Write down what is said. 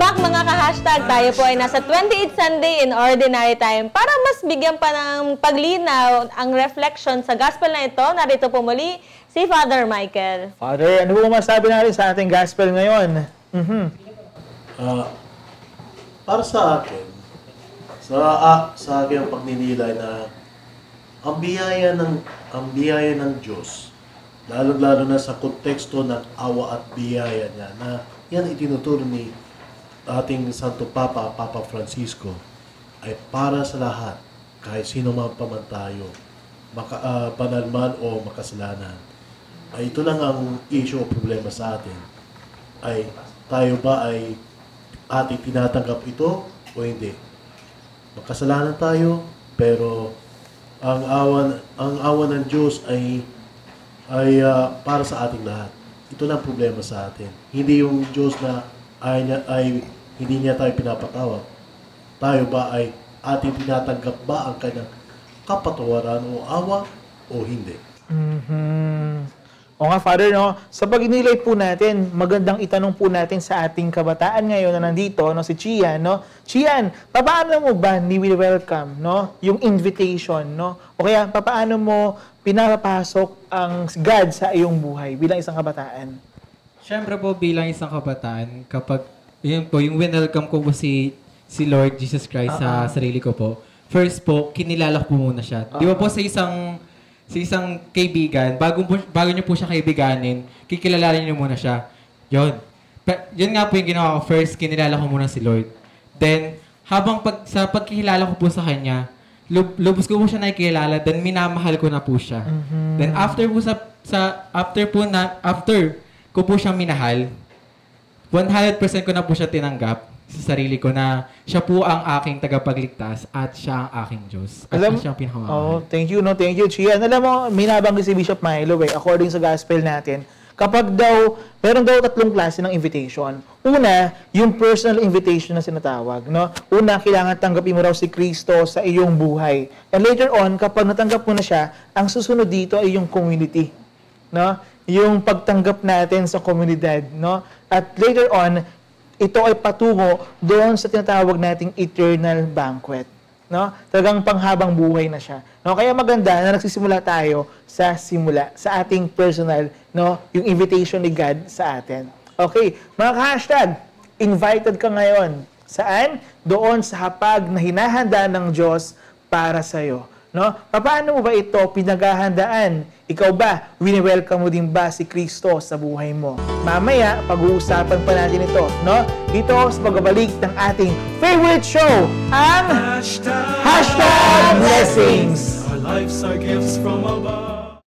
back mga ka-hashtag. Tayo po ay nasa 28 Sunday in Ordinary Time. Para mas bigyan pa ng paglinaw ang reflection sa gospel na ito, narito po muli si Father Michael. Father, ano po masabi natin sa ating gospel ngayon? Mhm. Ah, para sa akin, sa ah, sa akin ang pagninilay na ang biyaya ng ang biyaya ng Diyos, lalo-lalo na sa konteksto ng awa at biyaya niya na yan itinuturo ni ating Santo Papa, Papa Francisco, ay para sa lahat, kahit sino man pa man tayo, maka, ah, banal o makasalanan. Ay ito lang ang issue o problema sa atin. Ay tayo ba ay ating tinatanggap ito o hindi? Makasalanan tayo, pero ang awan ang awan ng Diyos ay ay ah, para sa ating lahat. Ito lang problema sa atin. Hindi yung Diyos na ay, ay hindi niya tayo pinapatawad. Tayo ba ay ating tinatanggap ba ang kanyang kapatawaran o awa o hindi? Mhm. O nga, Father, no, sa pagninilay po natin, magandang itanong po natin sa ating kabataan ngayon na nandito, no, si Chian, no? Chian, paano mo ba ni welcome, no, yung invitation, no? O kaya, paano mo pinapasok ang God sa iyong buhay bilang isang kabataan? Siyempre po bilang isang kabataan, kapag yun po, yung welcome ko po si si Lord Jesus Christ sa sarili ko po. First po, kinilala ko po muna siya. Di ba po sa isang sa isang kaibigan, bago, po, bago niyo po siya kaibiganin, kikilalanin niyo muna siya. Yun. Pa, yun nga po yung ginawa ko. First, kinilala ko muna si Lord. Then, habang pag, sa pagkikilala ko po sa kanya, lub, lubos ko po siya nakikilala, then minamahal ko na po siya. Then after po sa, sa after po na, after ko po siyang minahal, 100% ko na po siya tinanggap sa sarili ko na siya po ang aking tagapagligtas at siya ang aking Diyos. At Alam- siya ang Oh, thank you, no? Thank you, Chian. Alam mo, minabanggit si Bishop Milo, eh, according sa gospel natin, kapag daw, meron daw tatlong klase ng invitation. Una, yung personal invitation na sinatawag, no? Una, kailangan tanggapin mo raw si Kristo sa iyong buhay. And later on, kapag natanggap mo na siya, ang susunod dito ay yung community, no? Yung pagtanggap natin sa komunidad, no? At later on, ito ay patungo doon sa tinatawag nating eternal banquet. No? Talagang panghabang buhay na siya. No? Kaya maganda na nagsisimula tayo sa simula, sa ating personal, no? yung invitation ni God sa atin. Okay, mga hashtag invited ka ngayon. Saan? Doon sa hapag na hinahanda ng Diyos para sa iyo. No? Paano mo ba ito pinaghahandaan? Ikaw ba, wini-welcome mo din ba si Kristo sa buhay mo? Mamaya, pag-uusapan pa natin ito, no? Dito sa pagbabalik ng ating favorite show, ang Hashtag Blessings! Our lives are gifts from above.